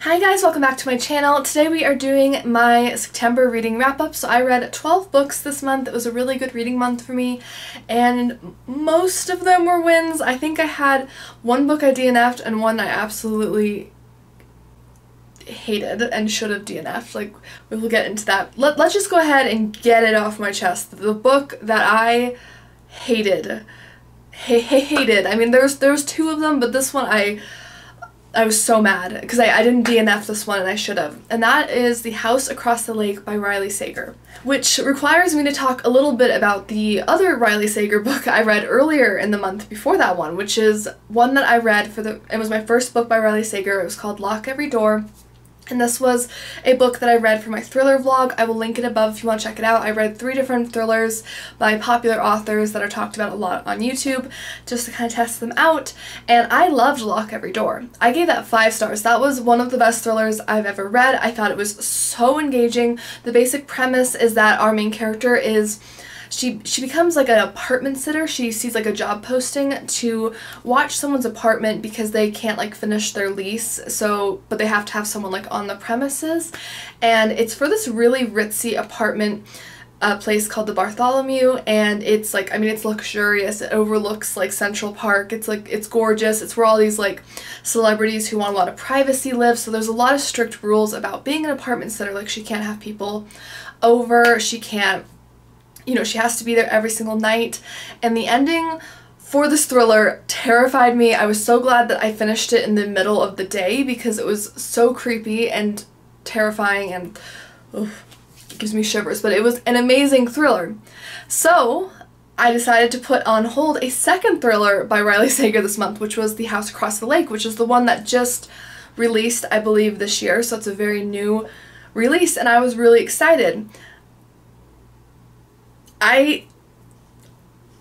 Hi guys, welcome back to my channel. Today we are doing my September reading wrap-up. So I read 12 books this month. It was a really good reading month for me and most of them were wins. I think I had one book I DNF'd and one I absolutely hated and should have DNF'd. Like, we will get into that. Let, let's just go ahead and get it off my chest. The book that I hated, ha hated, I mean there's, there's two of them, but this one I I was so mad because I, I didn't DNF this one and I should have. And that is The House Across the Lake by Riley Sager, which requires me to talk a little bit about the other Riley Sager book I read earlier in the month before that one, which is one that I read for the, it was my first book by Riley Sager. It was called Lock Every Door. And this was a book that I read for my thriller vlog. I will link it above if you want to check it out. I read three different thrillers by popular authors that are talked about a lot on YouTube just to kind of test them out. And I loved Lock Every Door. I gave that five stars. That was one of the best thrillers I've ever read. I thought it was so engaging. The basic premise is that our main character is she she becomes like an apartment sitter. She sees like a job posting to watch someone's apartment because they can't like finish their lease. So, but they have to have someone like on the premises. And it's for this really ritzy apartment a place called the Bartholomew. And it's like I mean it's luxurious. It overlooks like Central Park. It's like it's gorgeous. It's where all these like celebrities who want a lot of privacy live. So there's a lot of strict rules about being an apartment sitter. Like she can't have people over. She can't you know, she has to be there every single night. And the ending for this thriller terrified me. I was so glad that I finished it in the middle of the day because it was so creepy and terrifying and it gives me shivers. But it was an amazing thriller. So I decided to put on hold a second thriller by Riley Sager this month, which was The House Across the Lake, which is the one that just released, I believe, this year. So it's a very new release and I was really excited. I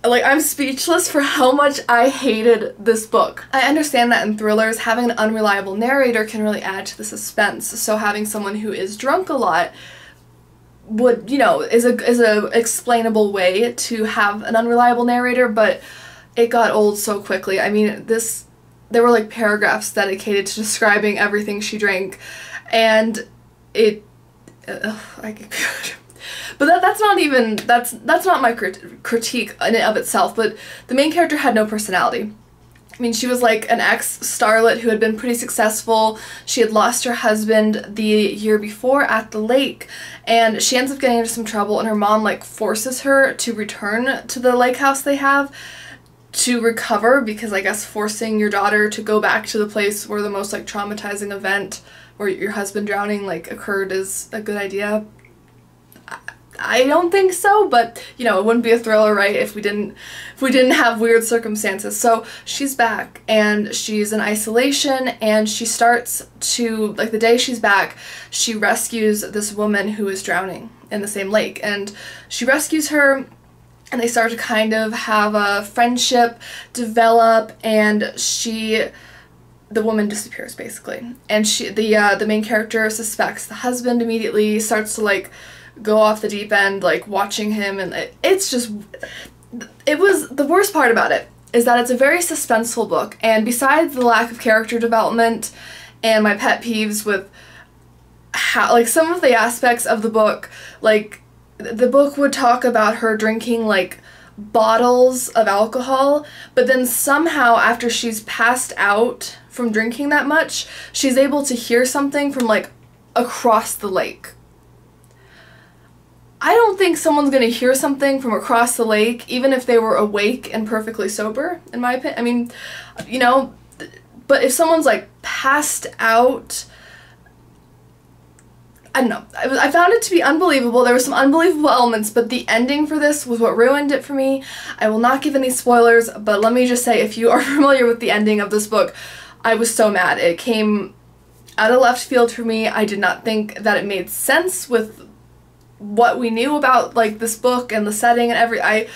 like I'm speechless for how much I hated this book. I understand that in thrillers having an unreliable narrator can really add to the suspense. So having someone who is drunk a lot would, you know, is a is a explainable way to have an unreliable narrator, but it got old so quickly. I mean, this there were like paragraphs dedicated to describing everything she drank and it I but that, that's not even, that's, that's not my crit critique in of itself, but the main character had no personality. I mean, she was like an ex-starlet who had been pretty successful. She had lost her husband the year before at the lake, and she ends up getting into some trouble, and her mom, like, forces her to return to the lake house they have to recover, because I guess forcing your daughter to go back to the place where the most, like, traumatizing event where your husband drowning, like, occurred is a good idea. I don't think so, but you know, it wouldn't be a thriller, right, if we didn't if we didn't have weird circumstances. So she's back and she's in isolation and she starts to like the day she's back, she rescues this woman who is drowning in the same lake and she rescues her and they start to kind of have a friendship develop and she the woman disappears basically and she the uh, the main character suspects the husband immediately starts to like go off the deep end, like watching him, and it, it's just, it was, the worst part about it is that it's a very suspenseful book, and besides the lack of character development and my pet peeves with how, like, some of the aspects of the book, like, the book would talk about her drinking, like, bottles of alcohol, but then somehow after she's passed out from drinking that much, she's able to hear something from, like, across the lake. I don't think someone's gonna hear something from across the lake, even if they were awake and perfectly sober, in my opinion. I mean, you know, but if someone's like passed out, I don't know. I, I found it to be unbelievable. There were some unbelievable elements, but the ending for this was what ruined it for me. I will not give any spoilers, but let me just say, if you are familiar with the ending of this book, I was so mad. It came out of left field for me. I did not think that it made sense with what we knew about like this book and the setting and every I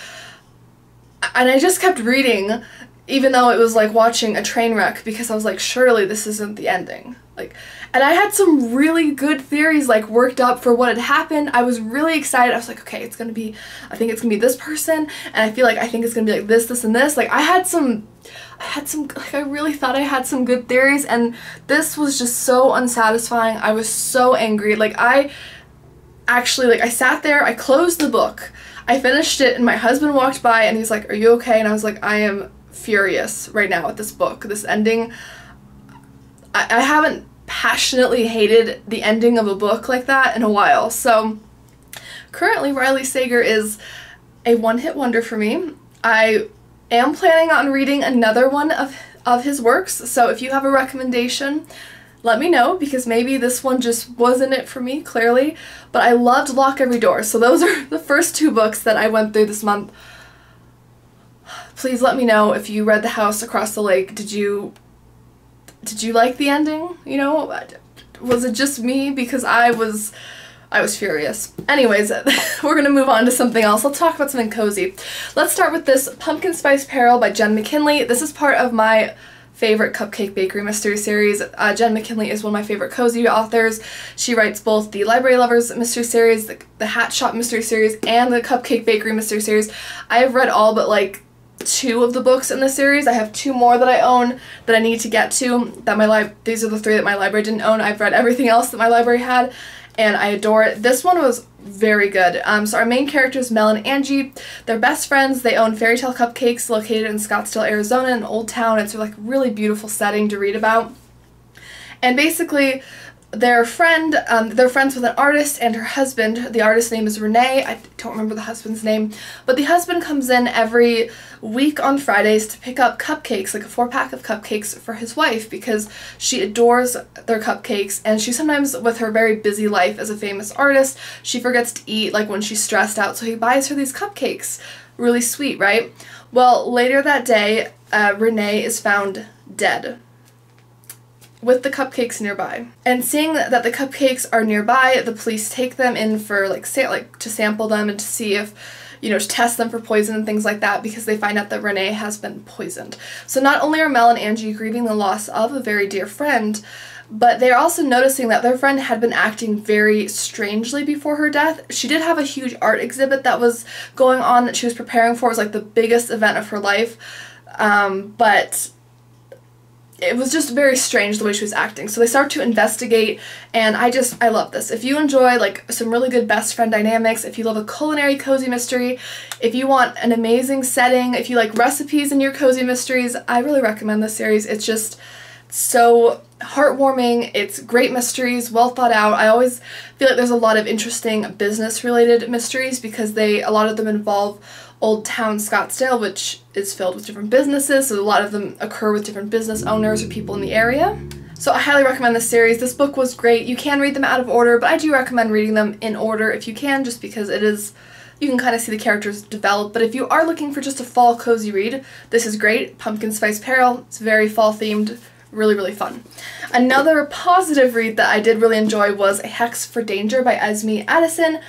and I just kept reading even though it was like watching a train wreck because I was like surely this isn't the ending like and I had some really good theories like worked up for what had happened. I was really excited. I was like, okay, it's gonna be I think it's gonna be this person and I feel like I think it's gonna be like this, this, and this. Like I had some I had some like I really thought I had some good theories and this was just so unsatisfying. I was so angry. Like I actually like I sat there, I closed the book, I finished it and my husband walked by and he's like, Are you okay? And I was like, I am furious right now with this book. This ending I, I haven't passionately hated the ending of a book like that in a while. So currently Riley Sager is a one-hit wonder for me. I am planning on reading another one of, of his works, so if you have a recommendation, let me know because maybe this one just wasn't it for me, clearly. But I loved Lock Every Door, so those are the first two books that I went through this month. Please let me know if you read The House Across the Lake. Did you did you like the ending? You know, was it just me because I was I was furious. Anyways, we're gonna move on to something else. Let's talk about something cozy. Let's start with this Pumpkin Spice Peril by Jenn McKinlay. This is part of my favorite Cupcake Bakery mystery series. Uh, Jenn McKinlay is one of my favorite cozy authors. She writes both the Library Lovers mystery series, the, the Hat Shop mystery series, and the Cupcake Bakery mystery series. I have read all but like two of the books in the series. I have two more that I own that I need to get to. That my li these are the three that my library didn't own. I've read everything else that my library had, and I adore it. This one was very good. Um, so our main characters, Mel and Angie, they're best friends. They own Fairy Tale Cupcakes located in Scottsdale, Arizona, an old town. It's a like really beautiful setting to read about. And basically, their friend, um, they're friends with an artist and her husband. The artist's name is Renee. I don't remember the husband's name. But the husband comes in every week on Fridays to pick up cupcakes, like a four pack of cupcakes for his wife because she adores their cupcakes and she sometimes, with her very busy life as a famous artist, she forgets to eat like when she's stressed out. So he buys her these cupcakes. Really sweet, right? Well, later that day, uh, Renee is found dead with the cupcakes nearby. And seeing that the cupcakes are nearby, the police take them in for like sa- like to sample them and to see if you know, to test them for poison and things like that because they find out that Renee has been poisoned. So not only are Mel and Angie grieving the loss of a very dear friend, but they're also noticing that their friend had been acting very strangely before her death. She did have a huge art exhibit that was going on that she was preparing for. It was like the biggest event of her life. Um, but it was just very strange the way she was acting. So they start to investigate, and I just, I love this. If you enjoy like some really good best friend dynamics, if you love a culinary cozy mystery, if you want an amazing setting, if you like recipes in your cozy mysteries, I really recommend this series. It's just so heartwarming. It's great mysteries, well thought out. I always feel like there's a lot of interesting business related mysteries because they, a lot of them involve Old Town Scottsdale, which is filled with different businesses, so a lot of them occur with different business owners or people in the area. So I highly recommend this series. This book was great. You can read them out of order, but I do recommend reading them in order if you can, just because it is you can kind of see the characters develop. But if you are looking for just a fall cozy read, this is great. Pumpkin Spice Peril. It's very fall themed. Really, really fun. Another positive read that I did really enjoy was A Hex for Danger by Esme Addison.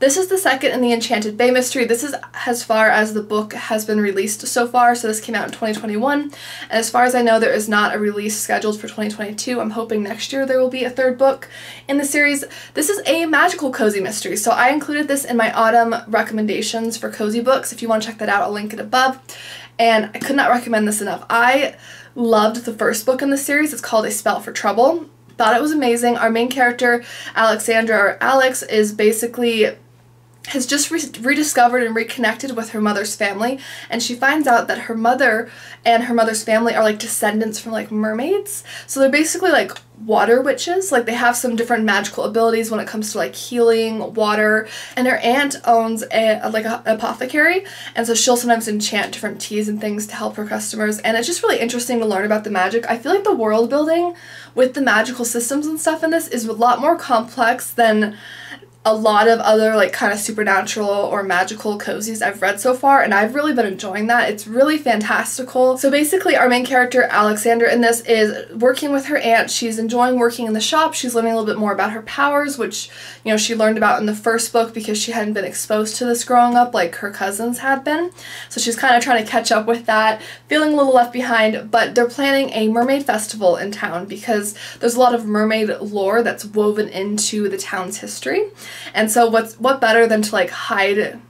This is the second in the Enchanted Bay mystery. This is as far as the book has been released so far, so this came out in 2021. And as far as I know, there is not a release scheduled for 2022. I'm hoping next year there will be a third book in the series. This is a magical cozy mystery, so I included this in my autumn recommendations for cozy books. If you want to check that out, I'll link it above. And I could not recommend this enough. I loved the first book in the series. It's called A Spell for Trouble. Thought it was amazing. Our main character, Alexandra, or Alex, is basically has just re rediscovered and reconnected with her mother's family and she finds out that her mother and her mother's family are like descendants from like mermaids. So they're basically like water witches. Like they have some different magical abilities when it comes to like healing water and her aunt owns a, a like a, apothecary and so she'll sometimes enchant different teas and things to help her customers and it's just really interesting to learn about the magic. I feel like the world building with the magical systems and stuff in this is a lot more complex than a lot of other like kind of supernatural or magical cozies I've read so far and I've really been enjoying that. It's really fantastical. So basically our main character Alexander in this is working with her aunt. She's enjoying working in the shop. She's learning a little bit more about her powers which you know she learned about in the first book because she hadn't been exposed to this growing up like her cousins had been. So she's kind of trying to catch up with that, feeling a little left behind, but they're planning a mermaid festival in town because there's a lot of mermaid lore that's woven into the town's history. And so what's what better than to like hide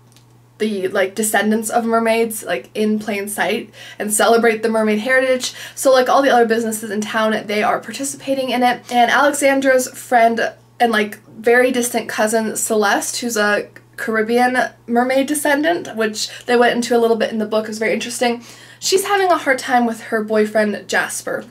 the like descendants of mermaids like in plain sight and celebrate the mermaid heritage. So like all the other businesses in town, they are participating in it. And Alexandra's friend and like very distant cousin Celeste, who's a Caribbean mermaid descendant, which they went into a little bit in the book, is very interesting. She's having a hard time with her boyfriend Jasper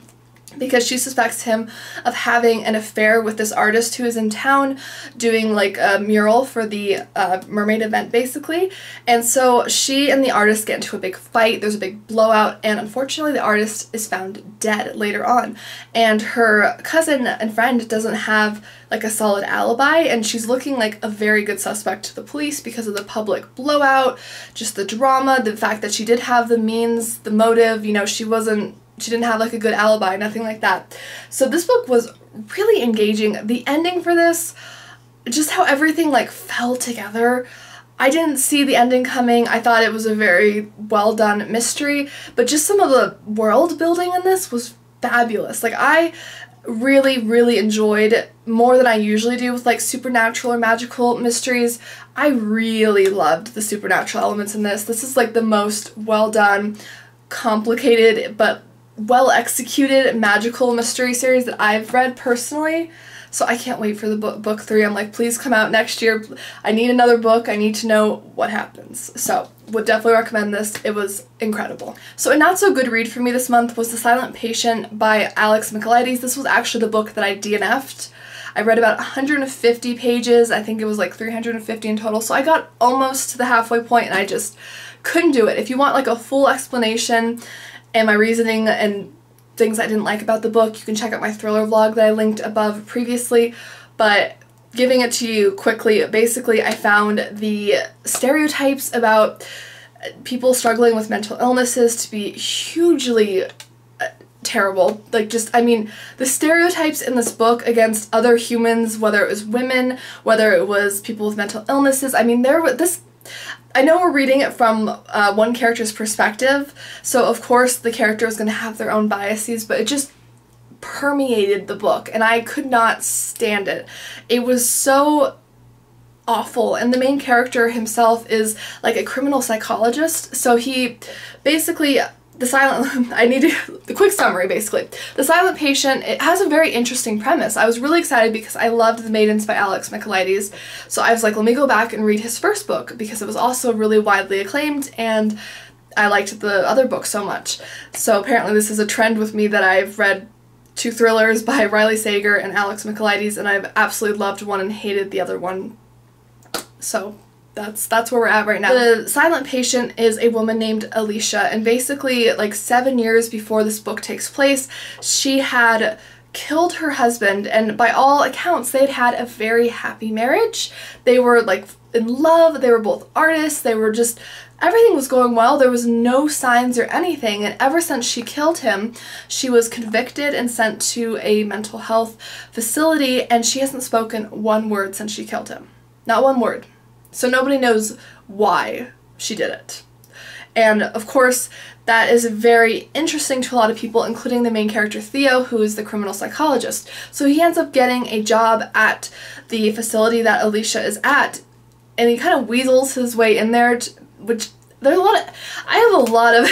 because she suspects him of having an affair with this artist who is in town doing like a mural for the uh, mermaid event basically. And so she and the artist get into a big fight. There's a big blowout and unfortunately the artist is found dead later on. And her cousin and friend doesn't have like a solid alibi and she's looking like a very good suspect to the police because of the public blowout just the drama the fact that she did have the means the motive you know she wasn't she didn't have like a good alibi, nothing like that. So this book was really engaging. The ending for this, just how everything like fell together. I didn't see the ending coming. I thought it was a very well done mystery, but just some of the world building in this was fabulous. Like I really really enjoyed more than I usually do with like supernatural or magical mysteries. I really loved the supernatural elements in this. This is like the most well done, complicated but well executed magical mystery series that I've read personally. So I can't wait for the book book 3. I'm like please come out next year. I need another book. I need to know what happens. So, would definitely recommend this. It was incredible. So a not so good read for me this month was The Silent Patient by Alex Michaelides. This was actually the book that I DNF'd. I read about 150 pages. I think it was like 350 in total. So I got almost to the halfway point and I just couldn't do it. If you want like a full explanation and my reasoning and things I didn't like about the book, you can check out my thriller vlog that I linked above previously. But giving it to you quickly, basically I found the stereotypes about people struggling with mental illnesses to be hugely uh, terrible. Like just, I mean, the stereotypes in this book against other humans, whether it was women, whether it was people with mental illnesses, I mean, there was this I know we're reading it from uh, one character's perspective, so of course the character is going to have their own biases, but it just permeated the book, and I could not stand it. It was so awful, and the main character himself is like a criminal psychologist, so he basically the silent I need to, the quick summary basically. The Silent Patient, it has a very interesting premise. I was really excited because I loved The Maidens by Alex Michaelides. So I was like, let me go back and read his first book because it was also really widely acclaimed and I liked the other book so much. So apparently this is a trend with me that I've read two thrillers by Riley Sager and Alex Michaelides and I've absolutely loved one and hated the other one. So that's that's where we're at right now. The silent patient is a woman named Alicia and basically like 7 years before this book takes place, she had killed her husband and by all accounts they'd had a very happy marriage. They were like in love, they were both artists, they were just everything was going well. There was no signs or anything and ever since she killed him, she was convicted and sent to a mental health facility and she hasn't spoken one word since she killed him. Not one word. So nobody knows why she did it. And of course, that is very interesting to a lot of people, including the main character Theo, who is the criminal psychologist. So he ends up getting a job at the facility that Alicia is at, and he kind of weasels his way in there, to, which there's a lot of, I have a lot of,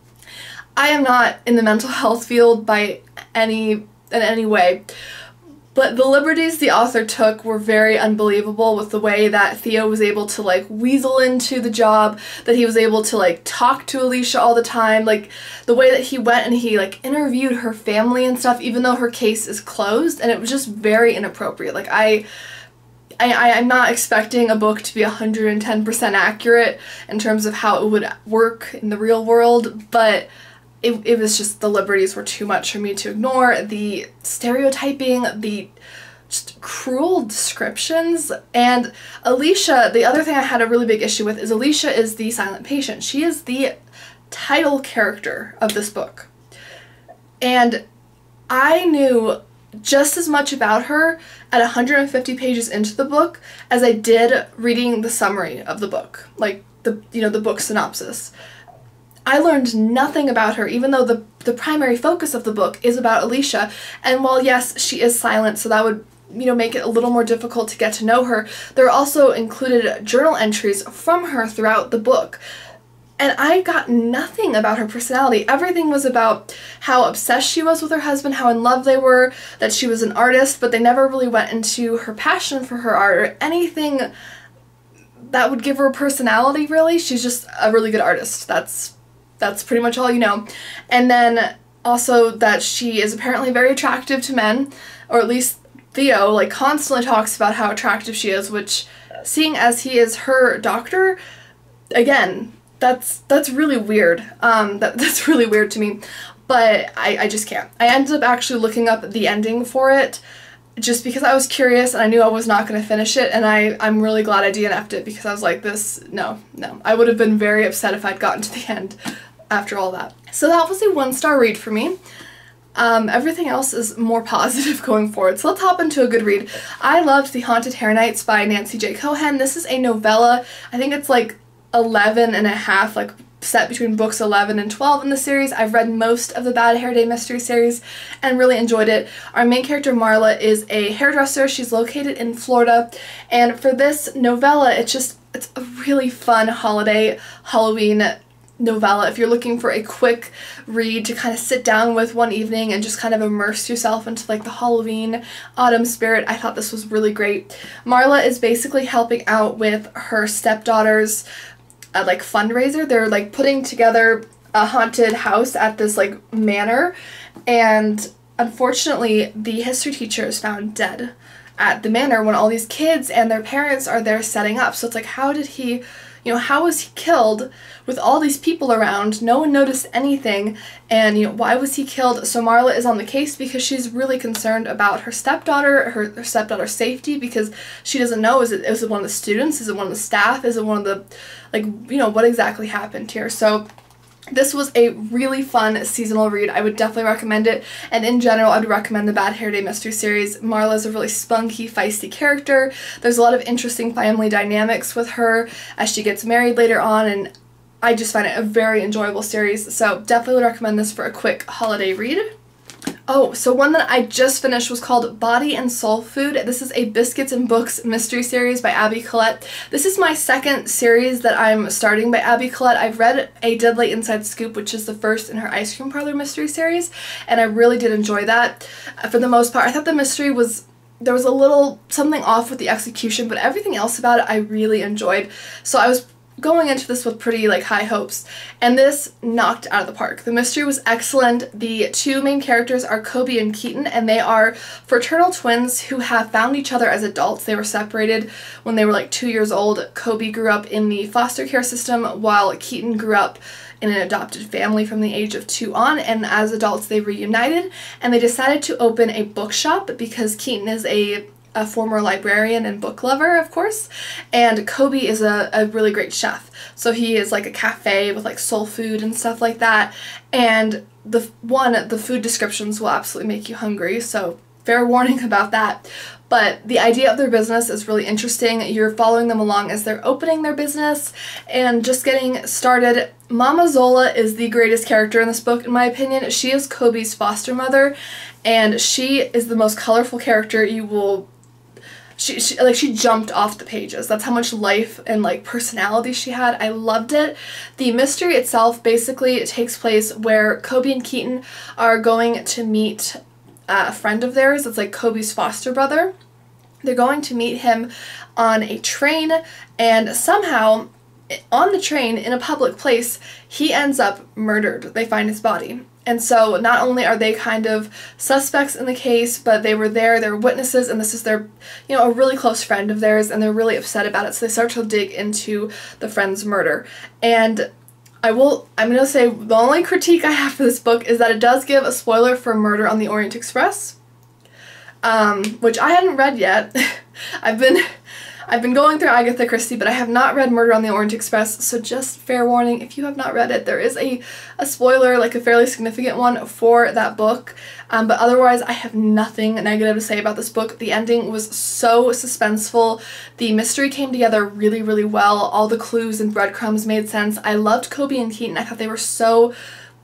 I am not in the mental health field by any, in any way, but the liberties the author took were very unbelievable with the way that Theo was able to like weasel into the job, that he was able to like talk to Alicia all the time, like the way that he went and he like interviewed her family and stuff even though her case is closed and it was just very inappropriate. Like I I, I'm not expecting a book to be 110% accurate in terms of how it would work in the real world, but it, it was just the liberties were too much for me to ignore. The stereotyping, the just cruel descriptions. And Alicia, the other thing I had a really big issue with is Alicia is the silent patient. She is the title character of this book. And I knew just as much about her at 150 pages into the book as I did reading the summary of the book, like the you know the book synopsis. I learned nothing about her, even though the the primary focus of the book is about Alicia. And while yes, she is silent, so that would you know make it a little more difficult to get to know her. There are also included journal entries from her throughout the book and I got nothing about her personality. Everything was about how obsessed she was with her husband, how in love they were, that she was an artist, but they never really went into her passion for her art or anything that would give her a personality really. She's just a really good artist. That's that's pretty much all you know. And then also that she is apparently very attractive to men, or at least Theo like constantly talks about how attractive she is, which seeing as he is her doctor, again, that's that's really weird. Um, that, that's really weird to me, but I, I just can't. I ended up actually looking up the ending for it just because I was curious and I knew I was not going to finish it and I, I'm really glad I DNF'd it because I was like this, no, no. I would have been very upset if I'd gotten to the end after all that. So that was a one star read for me. Um, everything else is more positive going forward. So let's hop into a good read. I loved The Haunted Hair Nights by Nancy J. Cohen. This is a novella. I think it's like 11 and a half, like set between books 11 and 12 in the series. I've read most of the Bad Hair Day mystery series and really enjoyed it. Our main character Marla is a hairdresser. She's located in Florida and for this novella it's just it's a really fun holiday Halloween novella if you're looking for a quick read to kind of sit down with one evening and just kind of immerse yourself into like the Halloween autumn spirit. I thought this was really great. Marla is basically helping out with her stepdaughter's a like fundraiser. They're like putting together a haunted house at this like manor and unfortunately the history teacher is found dead at the manor when all these kids and their parents are there setting up. So it's like how did he you know, how was he killed with all these people around? No one noticed anything. And, you know, why was he killed? So Marla is on the case because she's really concerned about her stepdaughter, her, her stepdaughter's safety, because she doesn't know, is it, is it one of the students? Is it one of the staff? Is it one of the, like, you know, what exactly happened here? So this was a really fun seasonal read. I would definitely recommend it. And in general, I would recommend the Bad Hair Day Mystery Series. Marla's a really spunky, feisty character. There's a lot of interesting family dynamics with her as she gets married later on, and I just find it a very enjoyable series. So definitely would recommend this for a quick holiday read. Oh, so one that I just finished was called Body and Soul Food. This is a Biscuits and Books mystery series by Abby Collette. This is my second series that I'm starting by Abby Collette. I've read A Deadly Inside Scoop, which is the first in her Ice Cream Parlor mystery series, and I really did enjoy that. Uh, for the most part, I thought the mystery was there was a little something off with the execution, but everything else about it I really enjoyed. So I was going into this with pretty like high hopes and this knocked out of the park. The mystery was excellent. The two main characters are Kobe and Keaton and they are fraternal twins who have found each other as adults. They were separated when they were like two years old. Kobe grew up in the foster care system while Keaton grew up in an adopted family from the age of two on and as adults they reunited and they decided to open a bookshop because Keaton is a a former librarian and book lover, of course, and Kobe is a, a really great chef. So he is like a cafe with like soul food and stuff like that. And the one, the food descriptions will absolutely make you hungry, so fair warning about that. But the idea of their business is really interesting. You're following them along as they're opening their business and just getting started. Mama Zola is the greatest character in this book, in my opinion. She is Kobe's foster mother, and she is the most colorful character you will she, she like she jumped off the pages. That's how much life and like personality she had. I loved it. The mystery itself basically it takes place where Kobe and Keaton are going to meet uh, a friend of theirs. It's like Kobe's foster brother. They're going to meet him on a train and somehow on the train in a public place he ends up murdered. They find his body. And so not only are they kind of suspects in the case, but they were there, they're witnesses, and this is their, you know, a really close friend of theirs, and they're really upset about it. So they start to dig into the friend's murder. And I will, I'm going to say the only critique I have for this book is that it does give a spoiler for Murder on the Orient Express. um, which I hadn't read yet. I've been I've been going through Agatha Christie, but I have not read Murder on the Orient Express, so just fair warning, if you have not read it, there is a, a spoiler, like a fairly significant one, for that book. Um, but otherwise, I have nothing negative to say about this book. The ending was so suspenseful. The mystery came together really, really well. All the clues and breadcrumbs made sense. I loved Kobe and Keaton. I thought they were so...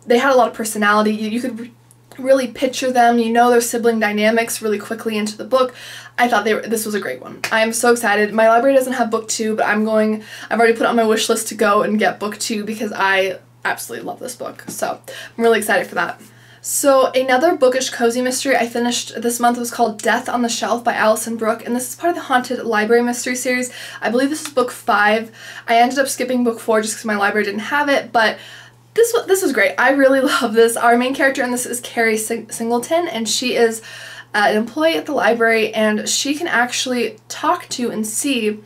They had a lot of personality. You, you could really picture them, you know their sibling dynamics really quickly into the book. I thought they were, this was a great one. I am so excited. My library doesn't have book two, but I'm going, I've already put on my wish list to go and get book two because I absolutely love this book. So I'm really excited for that. So another bookish cozy mystery I finished this month was called Death on the Shelf by Allison Brook, and this is part of the Haunted Library Mystery Series. I believe this is book five. I ended up skipping book four just because my library didn't have it, but this this was great. I really love this. Our main character in this is Carrie Sing Singleton, and she is uh, an employee at the library, and she can actually talk to and see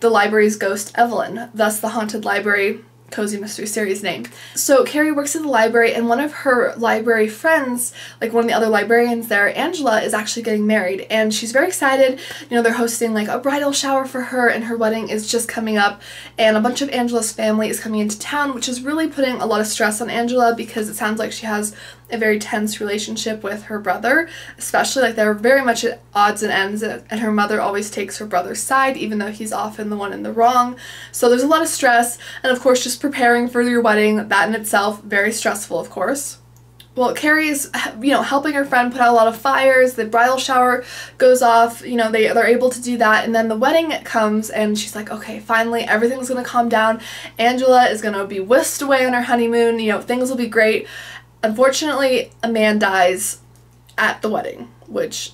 the library's ghost Evelyn, thus the haunted library Cozy Mystery Series name. So Carrie works at the library and one of her library friends, like one of the other librarians there, Angela, is actually getting married and she's very excited. You know, they're hosting like a bridal shower for her and her wedding is just coming up and a bunch of Angela's family is coming into town, which is really putting a lot of stress on Angela because it sounds like she has a very tense relationship with her brother, especially like they're very much at odds and ends, and her mother always takes her brother's side, even though he's often the one in the wrong. So there's a lot of stress, and of course, just preparing for your wedding, that in itself, very stressful, of course. Well, Carrie's, you know, helping her friend put out a lot of fires. The bridal shower goes off. You know, they they're able to do that, and then the wedding comes, and she's like, okay, finally, everything's gonna calm down. Angela is gonna be whisked away on her honeymoon. You know, things will be great. Unfortunately, a man dies at the wedding, which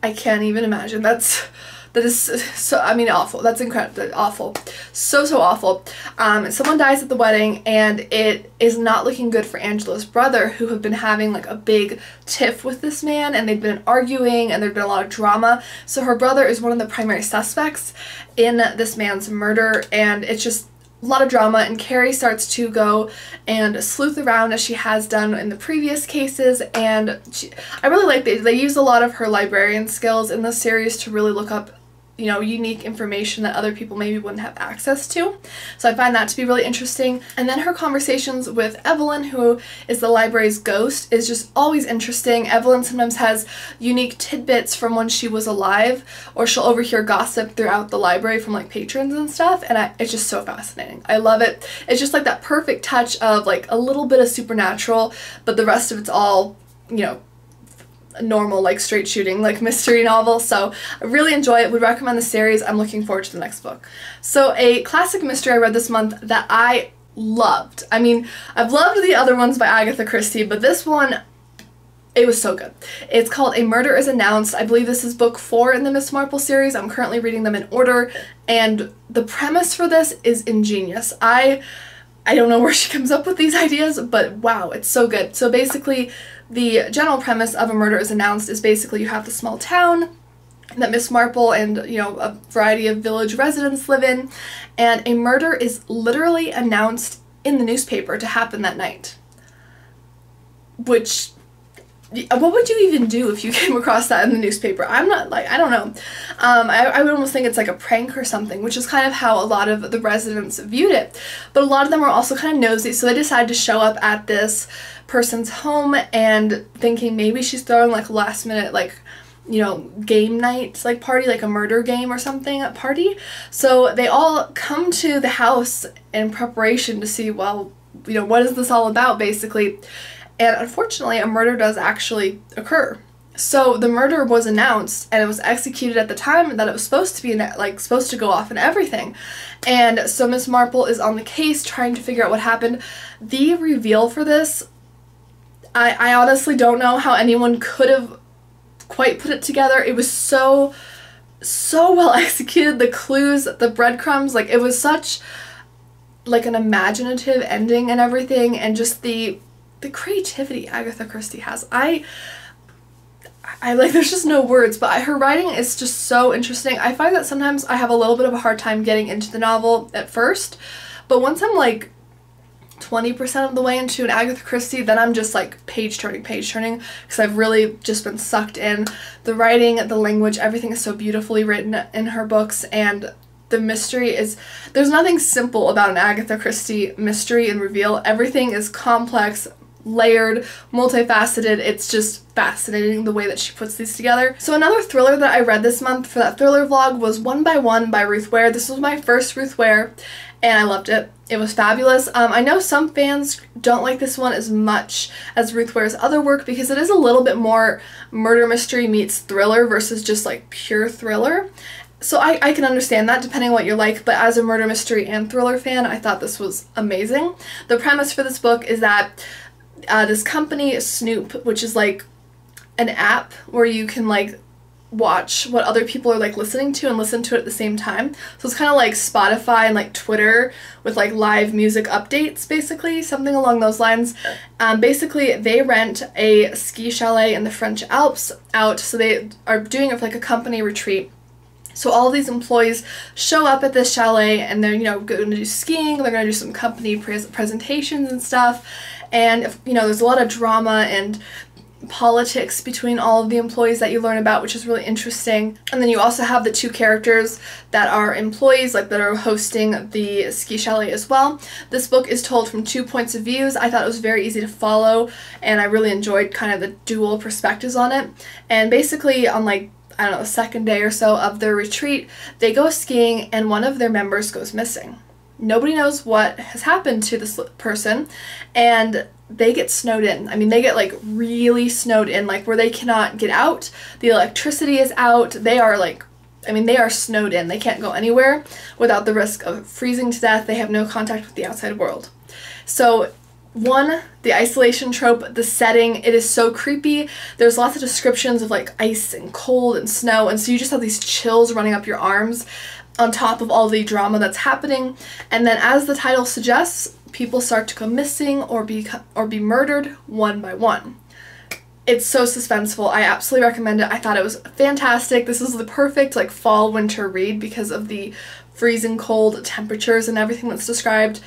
I can't even imagine. That's that is so I mean awful. That's incredible. Awful. So so awful. Um, someone dies at the wedding and it is not looking good for Angela's brother who have been having like a big tiff with this man and they've been arguing and there's been a lot of drama. So her brother is one of the primary suspects in this man's murder and it's just a lot of drama and Carrie starts to go and sleuth around as she has done in the previous cases and she, I really like they, they use a lot of her librarian skills in this series to really look up you know, unique information that other people maybe wouldn't have access to. So I find that to be really interesting. And then her conversations with Evelyn, who is the library's ghost, is just always interesting. Evelyn sometimes has unique tidbits from when she was alive, or she'll overhear gossip throughout the library from like patrons and stuff, and I, it's just so fascinating. I love it. It's just like that perfect touch of like a little bit of supernatural, but the rest of it's all, you know, normal like straight shooting like mystery novel so I really enjoy it would recommend the series I'm looking forward to the next book so a classic mystery I read this month that I loved I mean I've loved the other ones by Agatha Christie but this one it was so good. It's called A Murder is Announced. I believe this is book four in the Miss Marple series. I'm currently reading them in order, and the premise for this is ingenious. I I don't know where she comes up with these ideas, but wow, it's so good. So basically, the general premise of a murder is announced is basically you have the small town that Miss Marple and you know a variety of village residents live in, and a murder is literally announced in the newspaper to happen that night. Which what would you even do if you came across that in the newspaper? I'm not like, I don't know. Um, I, I would almost think it's like a prank or something, which is kind of how a lot of the residents viewed it. But a lot of them were also kind of nosy, so they decided to show up at this person's home and thinking maybe she's throwing like last minute, like, you know, game night like party, like a murder game or something at party. So they all come to the house in preparation to see, well, you know, what is this all about basically. And unfortunately, a murder does actually occur. So the murder was announced and it was executed at the time that it was supposed to be like supposed to go off and everything. And so Miss Marple is on the case trying to figure out what happened. The reveal for this, I, I honestly don't know how anyone could have quite put it together. It was so so well executed. The clues, the breadcrumbs, like it was such like an imaginative ending and everything and just the the creativity Agatha Christie has. I I like there's just no words, but her writing is just so interesting. I find that sometimes I have a little bit of a hard time getting into the novel at first, but once I'm like 20% of the way into an Agatha Christie, then I'm just like page turning, page turning, because I've really just been sucked in. The writing, the language, everything is so beautifully written in her books, and the mystery is there's nothing simple about an Agatha Christie mystery and reveal. Everything is complex, layered, multifaceted. It's just fascinating the way that she puts these together. So another thriller that I read this month for that thriller vlog was One by One by Ruth Ware. This was my first Ruth Ware and I loved it. It was fabulous. Um, I know some fans don't like this one as much as Ruth Ware's other work because it is a little bit more murder mystery meets thriller versus just like pure thriller. So I, I can understand that depending on what you're like, but as a murder mystery and thriller fan, I thought this was amazing. The premise for this book is that uh, this company, Snoop, which is like an app where you can like watch what other people are like listening to and listen to it at the same time. So it's kind of like Spotify and like Twitter with like live music updates, basically, something along those lines. Um, basically, they rent a ski chalet in the French Alps out, so they are doing it for like a company retreat. So all these employees show up at this chalet and they're, you know, going to do skiing, they're going to do some company pres presentations and stuff. And, you know, there's a lot of drama and politics between all of the employees that you learn about, which is really interesting. And then you also have the two characters that are employees, like that are hosting the ski chalet as well. This book is told from two points of views. I thought it was very easy to follow, and I really enjoyed kind of the dual perspectives on it. And basically, on like I don't know, the second day or so of their retreat, they go skiing and one of their members goes missing. Nobody knows what has happened to this person, and they get snowed in. I mean, they get like really snowed in, like where they cannot get out. The electricity is out. They are like, I mean, they are snowed in. They can't go anywhere without the risk of freezing to death. They have no contact with the outside world. So one, the isolation trope, the setting, it is so creepy. There's lots of descriptions of like ice and cold and snow, and so you just have these chills running up your arms on top of all the drama that's happening. And then as the title suggests, people start to go missing or be or be murdered one by one. It's so suspenseful. I absolutely recommend it. I thought it was fantastic. This is the perfect like fall winter read because of the freezing cold temperatures and everything that's described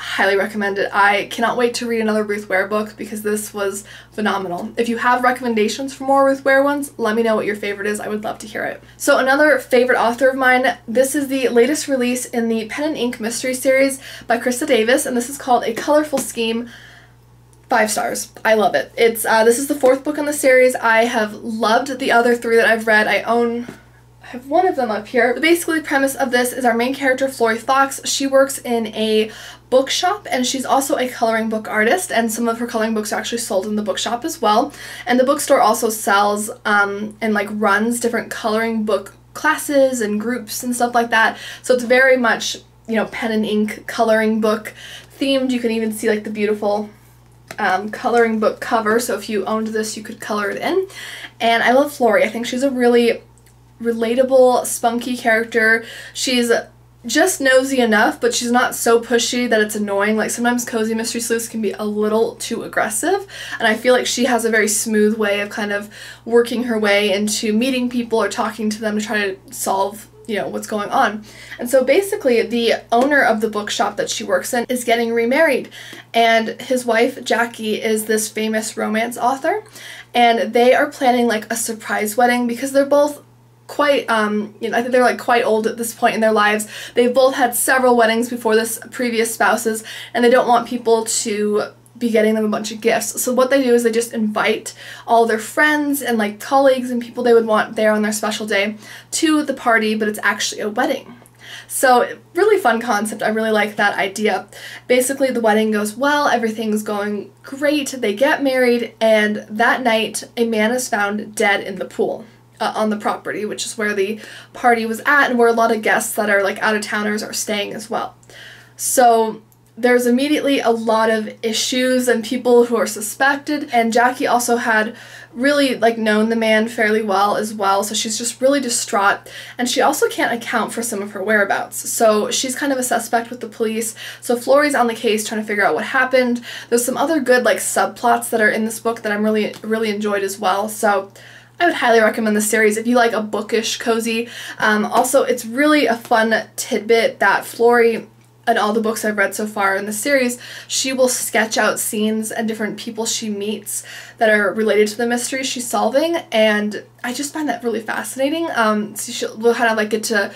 highly recommend it. I cannot wait to read another Ruth Ware book because this was phenomenal. If you have recommendations for more Ruth Ware ones, let me know what your favorite is. I would love to hear it. So another favorite author of mine, this is the latest release in the Pen and Ink mystery series by Krista Davis, and this is called A Colorful Scheme. Five stars. I love it. It's uh, this is the fourth book in the series. I have loved the other three that I've read. I own I have one of them up here. The basically premise of this is our main character, Florrie Fox. She works in a bookshop and she's also a coloring book artist and some of her coloring books are actually sold in the bookshop as well. And the bookstore also sells um, and like runs different coloring book classes and groups and stuff like that. So it's very much, you know, pen and ink coloring book themed. You can even see like the beautiful um, coloring book cover. So if you owned this, you could color it in. And I love Florrie. I think she's a really relatable, spunky character. She's just nosy enough, but she's not so pushy that it's annoying. Like sometimes Cozy Mystery Sleuths can be a little too aggressive, and I feel like she has a very smooth way of kind of working her way into meeting people or talking to them to try to solve you know what's going on. And so basically the owner of the bookshop that she works in is getting remarried and his wife Jackie is this famous romance author and they are planning like a surprise wedding because they're both quite, um, you know, I think they're like quite old at this point in their lives. They've both had several weddings before this previous spouses, and they don't want people to be getting them a bunch of gifts. So what they do is they just invite all their friends and like colleagues and people they would want there on their special day to the party, but it's actually a wedding. So really fun concept. I really like that idea. Basically the wedding goes well, everything's going great, they get married, and that night a man is found dead in the pool uh, on the property, which is where the party was at and where a lot of guests that are like out of towners are staying as well. So there's immediately a lot of issues and people who are suspected and Jackie also had really like known the man fairly well as well so she's just really distraught and she also can't account for some of her whereabouts so she's kind of a suspect with the police so Florrie's on the case trying to figure out what happened there's some other good like subplots that are in this book that I'm really really enjoyed as well so I would highly recommend this series if you like a bookish cozy. Um, also, it's really a fun tidbit that Florrie and all the books I've read so far in the series, she will sketch out scenes and different people she meets that are related to the mystery she's solving, and I just find that really fascinating. Um, so she'll kind of like get to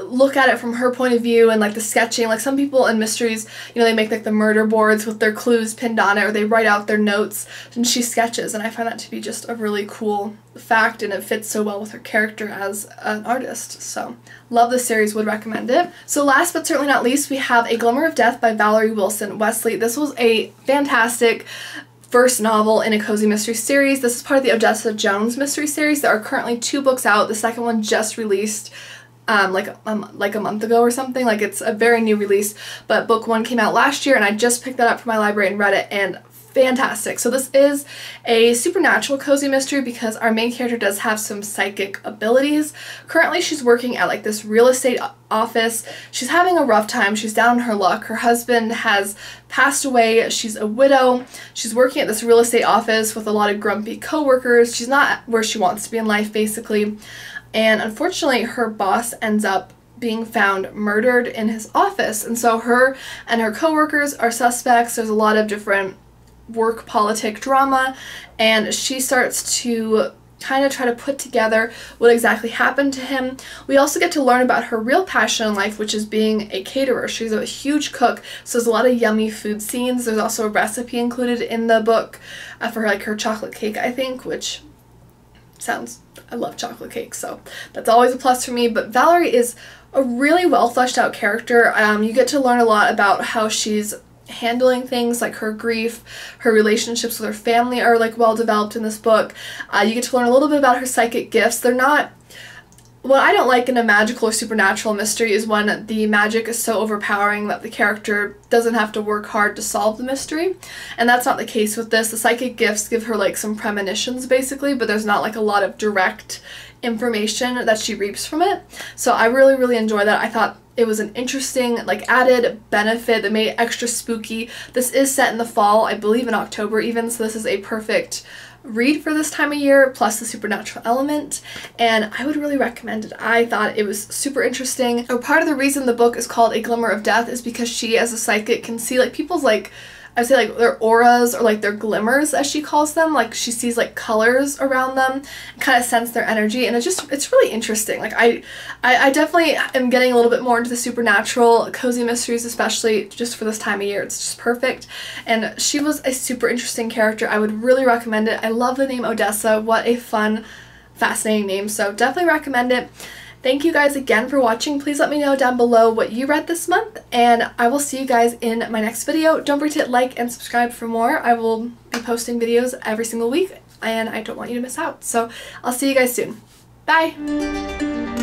look at it from her point of view and like the sketching like some people in mysteries you know they make like the murder boards with their clues pinned on it or they write out their notes and she sketches and i find that to be just a really cool fact and it fits so well with her character as an artist so love the series would recommend it so last but certainly not least we have a glimmer of death by valerie wilson wesley this was a fantastic first novel in a cozy mystery series. This is part of the Odessa Jones mystery series. There are currently two books out. The second one just released um, like um, like a month ago or something. Like it's a very new release, but book one came out last year and I just picked that up from my library and read it and fantastic. So this is a supernatural cozy mystery because our main character does have some psychic abilities. Currently she's working at like this real estate office. She's having a rough time. She's down on her luck. Her husband has passed away. She's a widow. She's working at this real estate office with a lot of grumpy coworkers. She's not where she wants to be in life basically. And unfortunately, her boss ends up being found murdered in his office. And so her and her coworkers are suspects. There's a lot of different work politic drama and she starts to kind of try to put together what exactly happened to him. We also get to learn about her real passion in life, which is being a caterer. She's a huge cook, so there's a lot of yummy food scenes. There's also a recipe included in the book uh, for like her chocolate cake, I think, which sounds I love chocolate cake, so that's always a plus for me. But Valerie is a really well fleshed out character. Um, you get to learn a lot about how she's handling things like her grief, her relationships with her family are like well developed in this book. Uh, you get to learn a little bit about her psychic gifts. They're not what I don't like in a magical or supernatural mystery is when the magic is so overpowering that the character doesn't have to work hard to solve the mystery. And that's not the case with this. The psychic gifts give her like some premonitions basically, but there's not like a lot of direct information that she reaps from it. So I really, really enjoy that. I thought it was an interesting, like, added benefit that made it extra spooky. This is set in the fall, I believe in October even, so this is a perfect read for this time of year, plus the supernatural element, and I would really recommend it. I thought it was super interesting. Or part of the reason the book is called A Glimmer of Death is because she, as a psychic, can see like people's like I would say like their auras or like their glimmers as she calls them like she sees like colors around them kind of sense their energy and it's just it's really interesting. Like I, I I definitely am getting a little bit more into the supernatural cozy mysteries especially just for this time of year. It's just perfect. And she was a super interesting character. I would really recommend it. I love the name Odessa. What a fun fascinating name. So definitely recommend it Thank you guys again for watching. Please let me know down below what you read this month, and I will see you guys in my next video. Don't forget to like and subscribe for more. I will be posting videos every single week, and I don't want you to miss out. So I'll see you guys soon. Bye!